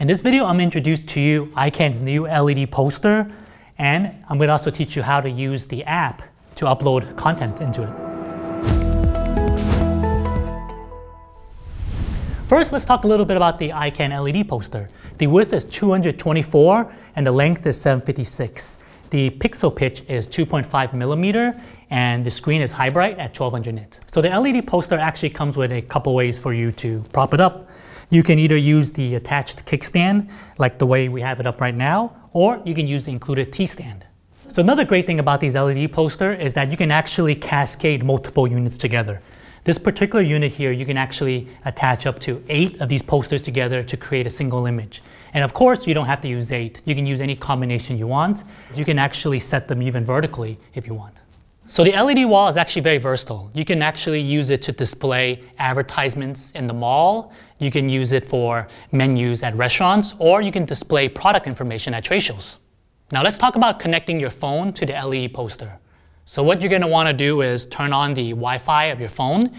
In this video, I'm introduced to you Ikan's new LED poster, and I'm going to also teach you how to use the app to upload content into it. First, let's talk a little bit about the Ikan LED poster. The width is 224 and the length is 756. The pixel pitch is 2.5 millimeter and the screen is high bright at 1200 nits. So the LED poster actually comes with a couple ways for you to prop it up. You can either use the attached kickstand, like the way we have it up right now, or you can use the included T-stand. So another great thing about these LED poster is that you can actually cascade multiple units together. This particular unit here, you can actually attach up to eight of these posters together to create a single image. And of course, you don't have to use eight. You can use any combination you want. You can actually set them even vertically if you want. So the LED wall is actually very versatile. You can actually use it to display advertisements in the mall. You can use it for menus at restaurants, or you can display product information at trade shows. Now let's talk about connecting your phone to the LED poster. So what you're gonna wanna do is turn on the Wi-Fi of your phone,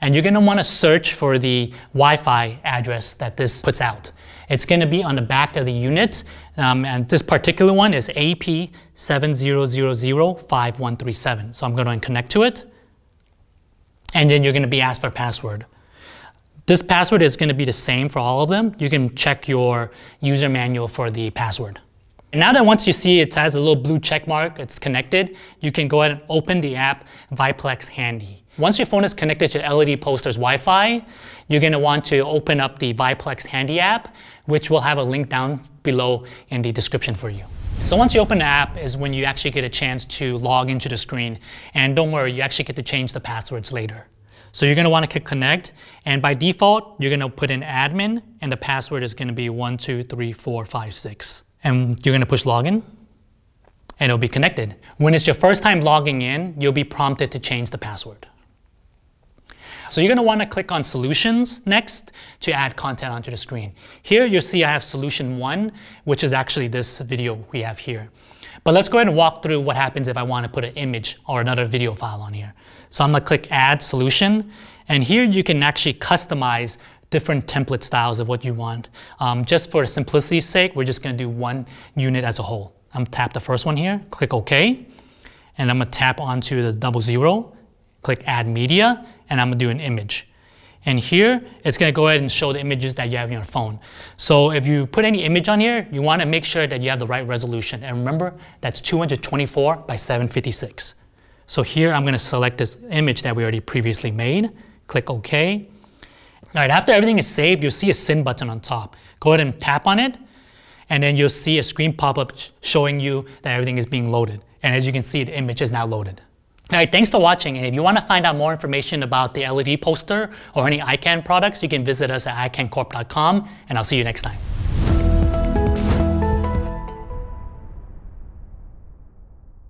and you're gonna wanna search for the Wi-Fi address that this puts out. It's going to be on the back of the unit, um, and this particular one is AP70005137. So I'm going to connect to it, and then you're going to be asked for a password. This password is going to be the same for all of them. You can check your user manual for the password. And now that once you see it has a little blue check mark, it's connected, you can go ahead and open the app Viplex Handy. Once your phone is connected to LED Poster's Wi-Fi, you're going to want to open up the Viplex Handy app, which will have a link down below in the description for you. So once you open the app is when you actually get a chance to log into the screen. And don't worry, you actually get to change the passwords later. So you're going to want to click connect, and by default, you're going to put in admin, and the password is going to be 123456 and you're gonna push login and it'll be connected. When it's your first time logging in, you'll be prompted to change the password. So you're gonna want to click on solutions next to add content onto the screen. Here you'll see I have solution one, which is actually this video we have here. But let's go ahead and walk through what happens if I wanna put an image or another video file on here. So I'm gonna click add solution, and here you can actually customize different template styles of what you want. Um, just for simplicity's sake, we're just gonna do one unit as a whole. I'm tap the first one here, click OK, and I'm gonna tap onto the double zero, click add media, and I'm gonna do an image. And here, it's gonna go ahead and show the images that you have on your phone. So if you put any image on here, you wanna make sure that you have the right resolution. And remember, that's 224 by 756. So here, I'm gonna select this image that we already previously made, click OK, all right, after everything is saved, you'll see a send button on top. Go ahead and tap on it, and then you'll see a screen pop up showing you that everything is being loaded. And as you can see, the image is now loaded. All right, thanks for watching. And if you want to find out more information about the LED poster or any Ikan products, you can visit us at ikancorp.com, and I'll see you next time.